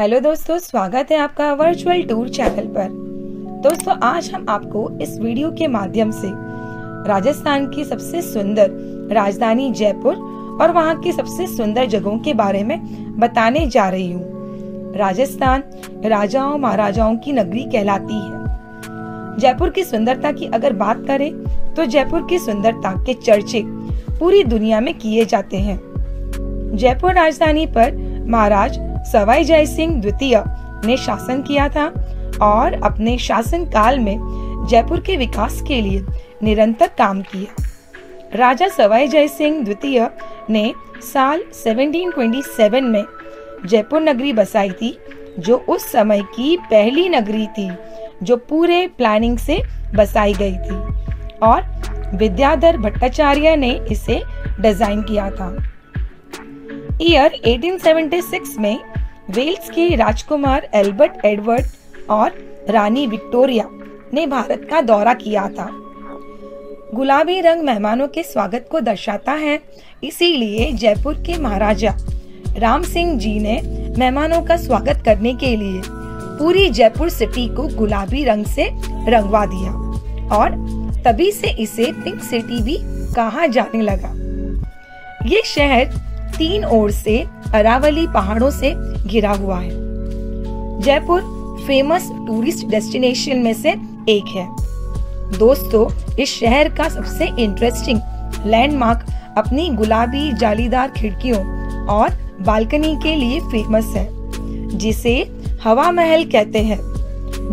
Hello दोस्तों, स्वागत है आपका वर्चुअल टूर चैनल पर। दोस्तों, आज हम आपको इस वीडियो के माध्यम से राजस्थान की सबसे सुंदर राजधानी जयपुर और वहाँ की सबसे सुंदर जगहों के बारे में बताने जा रही हूँ। राजस्थान राजाओं महाराजाओं की नगरी कहलाती है। जयपुर की सुंदरता की अगर बात करें तो जयपुर की सुंदरता के चर्चे पूरी दुनिया में किए जाते हैं। जयपुर राजधानी पर महाराज सवाई जय सिंह द्वितीय ने शासन किया था और अपने शासन काल में जयपुर के विकास के लिए निरंतर काम किया राजा सवाई जय सिंह द्वितीय ने साल 1727 में जयपुर नगरी बसाई थी, जो उस समय की पहली नगरी थी, जो पूरे प्लानिंग से बसाई गई थी। और विद्याधर भट्टाचार्य ने इसे डिज़ाइन किया था। ईयर 1876 में वेल्स के राजकुमार एल्बर्ट एडवर्ड और रानी विक्टोरिया ने भारत का दौरा किया था। गुलाबी रंग मेहमानों के स्वागत को दर्शाता है, इसीलिए जयपुर के महाराजा राम सिंह जी ने मेहमानों का स्वागत करने के लिए पूरी जयपुर सिटी को गुलाबी रंग से रंगवा दिया और तभी से इसे पिंक सिटी भी कहा जाने लगा। ये शहर तीन ओर से अरावली पहाड़ों से घिरा हुआ है। जयपुर फ़ेमस टूरिस्ट डेस्टिनेशन में से एक है। दोस्तों, इस शहर का सबसे इंटरेस्टिंग लैंडमार्क अपनी गुलाबी जालीदार खिड़कियों और बालकनी के लिए फ़ेमस है, जिसे हवा महल कहते हैं,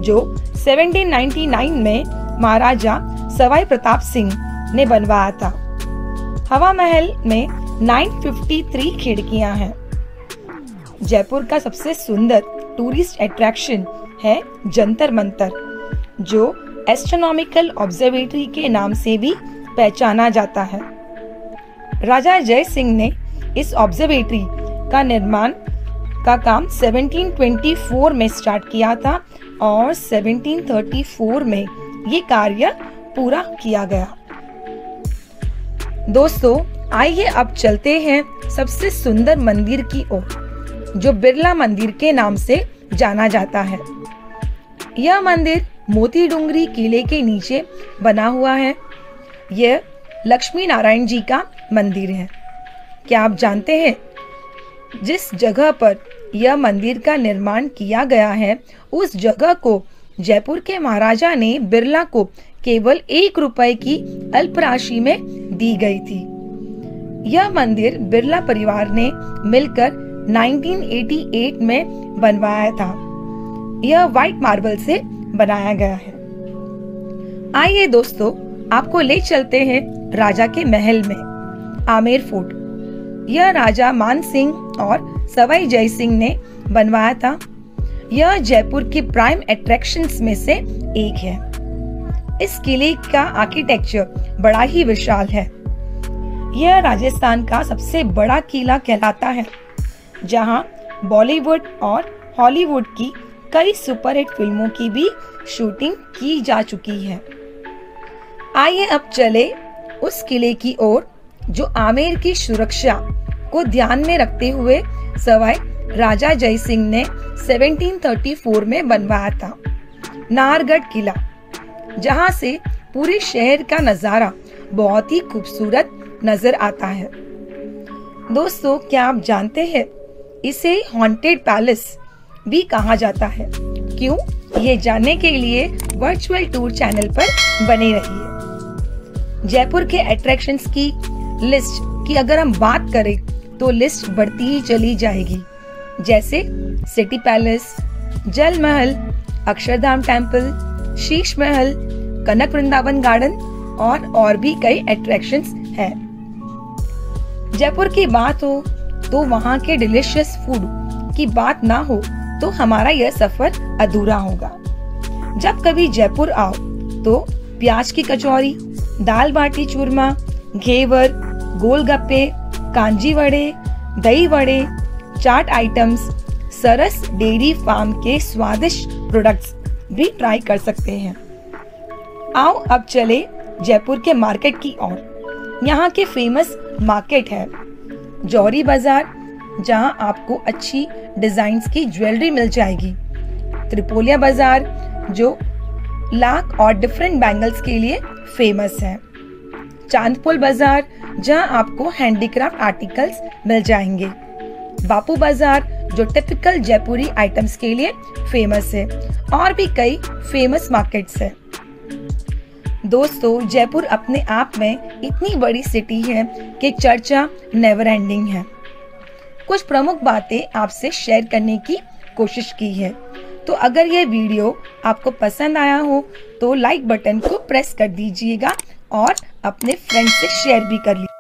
जो 1799 में महाराजा सवाई प्रताप सिंह ने बनवाया था। हवा महल में 953 खिड़कियाँ हैं। जयपुर का सबसे सुंदर टूरिस्ट अट्रैक्शन है जंतर मंतर, जो एस्ट्रोनॉमिकल ऑब्जर्वेटरी के नाम से भी पहचाना जाता है। राजा जय सिंह ने इस ऑब्जर्वेटरी का निर्माण का काम 1724 में स्टार्ट किया था और 1734 में ये कार्य पूरा किया गया। दोस्तों, आइए अब चलते हैं सबसे सुंदर मंदिर की ओर, जो बिरला मंदिर के नाम से जाना जाता है। यह मंदिर मोती डूंगरी किले के नीचे बना हुआ है। यह लक्ष्मी नारायण जी का मंदिर है। क्या आप जानते हैं, जिस जगह पर यह मंदिर का निर्माण किया गया है, उस जगह को जयपुर के महाराजा ने बिरला को केवल एक रुपए की अल्प राशि में दी गई थी। यह मंदिर बिरला परिवार ने मिलकर 1988 में बनवाया था। यह व्हाइट मार्बल से बनाया गया है। आइए दोस्तों, आपको ले चलते हैं राजा के महल में, आमेर फोर्ट। यह राजा मान सिंह और सवाई जय सिंह ने बनवाया था। यह जयपुर की प्राइम अट्रैक्शंस में से एक है। इस किले का आर्किटेक्चर बड़ा ही विशाल है। यह राजस्थान का सबसे बड़ा किला कहलाता है, जहाँ बॉलीवुड और हॉलीवुड की कई सुपरहिट फ़िल्मों की भी शूटिंग की जा चुकी है। आइए अब चले उस किले की ओर, जो आमेर की सुरक्षा को ध्यान में रखते हुए सवाई राजा जय सिंह ने 1734 में बनवाया था। नाहरगढ़ किला। जहाँ से पूरे शहर का नज़ारा बहुत ही खूबसूरत नज़र आता है। दोस्तों, क्या आप जानते हैं, इसे हॉन्टेड पैलेस भी कहा जाता है। क्यों? ये जानने के लिए वर्चुअल टूर चैनल पर बने रहिए। जयपुर के अट्रैक्शंस की लिस्ट की अगर हम बात करें तो लिस्ट बढ़ती ही चली जाएगी। जैसे सिटी पैलेस जल महल अक्षरधाम टेंपल शीश महल, कनक वृंदावन गार्डन और और भी कई अट्रैक्शंस हैं। जयपुर की बात हो तो वहाँ के डिलीशियस फ़ूड की बात ना हो तो हमारा यह सफ़र अधूरा होगा जब कभी जयपुर आओ तो प्याज की कचौरी, दाल बाटी चूरमा, घेवर, गोलगप्पे, कांजी वड़े, दही वड़े, chaat items Saras dairy farm के स्वादिष्ट प्रोडक्ट्स भी ट्राई कर सकते हैं। आओ अब चले जयपुर के मार्केट की ओर। यहाँ के फ़ेमस मार्केट है, जौहरी बाज़ार, जहाँ आपको अच्छी डिज़ाइन की ज्वेलरी मिल जाएगी। त्रिपोलिया बाज़ार, जो लाख और डिफरेंट बैंगल्स के लिए फ़ेमस है। चांदपुल बाज़ार, जहाँ आपको हैंडीक्राफ्ट आर्टिकल्स मिल जाएँगे। बापू बाज़ार, जो टिपिकल जयपुरी आइटम्स के लिए फ़ेमस है, और भी कई फ़ेमस मार्केट्स है। दोस्तों, जयपुर अपने आप में इतनी बड़ी सिटी है कि चर्चा नेवर एंडिंग है। कुछ प्रमुख बातें आपसे शेयर करने की कोशिश की है। तो अगर ये वीडियो आपको पसंद आया हो तो लाइक बटन को प्रेस कर दीजिएगा और अपने फ्रेंड से शेयर भी कर लीजिए